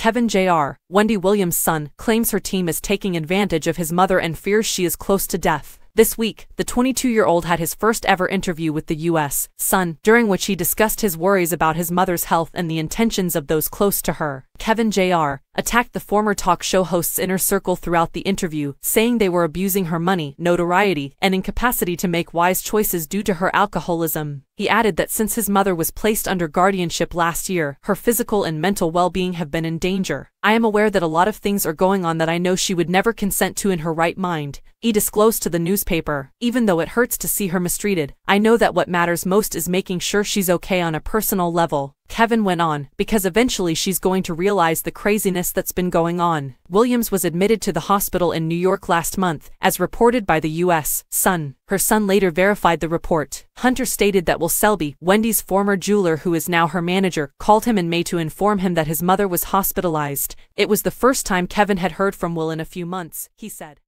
Kevin Jr., Wendy Williams' son, claims her team is taking advantage of his mother and fears she is close to death. This week, the 22-year-old had his first ever interview with the U.S. Sun, during which he discussed his worries about his mother's health and the intentions of those close to her. Kevin Jr. attacked the former talk show host's inner circle throughout the interview, saying they were abusing her money, notoriety, and incapacity to make wise choices due to her alcoholism. He added that since his mother was placed under guardianship last year, her physical and mental well-being have been in danger. I am aware that a lot of things are going on that I know she would never consent to in her right mind. He disclosed to the newspaper, even though it hurts to see her mistreated, I know that what matters most is making sure she's okay on a personal level. Kevin went on, because eventually she's going to realize the craziness that's been going on. Williams was admitted to the hospital in New York last month, as reported by the U.S. Sun. Her son later verified the report. Hunter stated that Will Selby, Wendy's former jeweler who is now her manager, called him in May to inform him that his mother was hospitalized. It was the first time Kevin had heard from Will in a few months, he said.